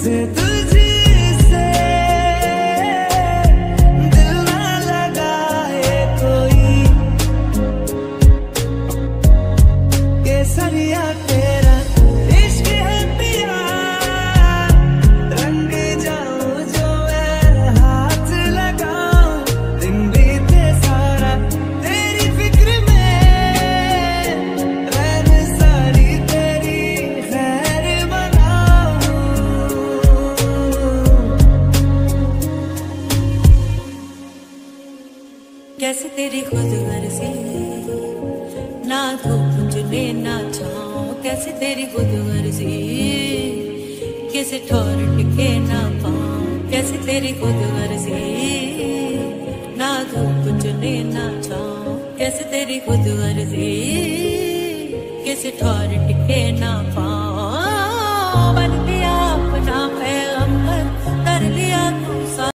Is it the कैसे तेरी खुद गर्जी ना धूप चुने ना छाओ कैसे तेरी खुद गर्जी कैसे ठोर टिके ना पाओ कैसे तेरी खुद गर्जी ना धूप चुने ना छाओ कैसे तेरी खुद गर्जी कैसे ठोर टिके